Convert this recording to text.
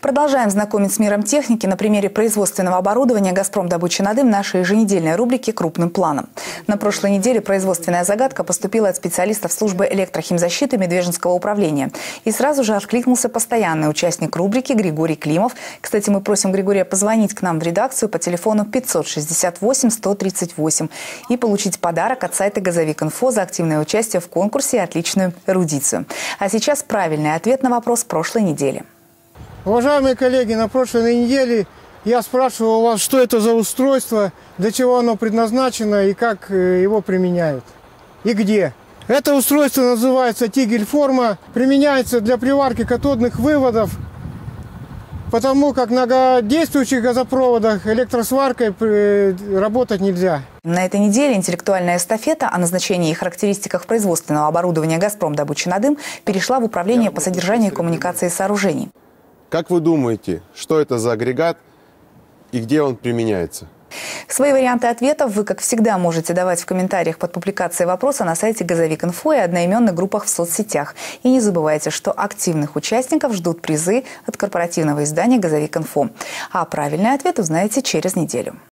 продолжаем знакомить с миром техники на примере производственного оборудования «Газпром добыча на дым» нашей еженедельной рубрики «Крупным планом». На прошлой неделе производственная загадка поступила от специалистов службы электрохимзащиты Медвежинского управления. И сразу же откликнулся постоянный участник рубрики Григорий Климов. Кстати, мы просим Григория позвонить к нам в редакцию по телефону 568-138 и получить подарок от сайта «Газовик.Инфо» за активное участие в конкурсе и отличную эрудицию. А сейчас правильный ответ на вопрос прошлой недели. Уважаемые коллеги, на прошлой неделе я спрашивал у вас, что это за устройство, для чего оно предназначено и как э, его применяют. И где. Это устройство называется тигель-форма, применяется для приварки катодных выводов, потому как на действующих газопроводах электросваркой э, работать нельзя. На этой неделе интеллектуальная эстафета о назначении и характеристиках производственного оборудования «Газпром» добычи на дым перешла в управление по содержанию коммуникации сооружений. Как вы думаете, что это за агрегат и где он применяется? Свои варианты ответов вы, как всегда, можете давать в комментариях под публикацией вопроса на сайте Газовик.Инфо и одноименных группах в соцсетях. И не забывайте, что активных участников ждут призы от корпоративного издания Газовик.Инфо. А правильный ответ узнаете через неделю.